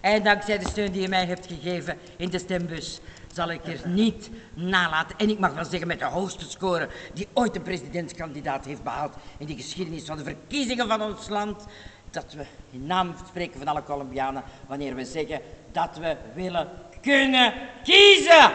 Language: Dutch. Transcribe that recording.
En dankzij de steun die je mij hebt gegeven in de stembus zal ik er niet nalaten. En ik mag wel zeggen met de hoogste score die ooit een presidentskandidaat heeft behaald in de geschiedenis van de verkiezingen van ons land. Dat we in naam spreken van alle Colombianen wanneer we zeggen dat we willen kunnen kiezen.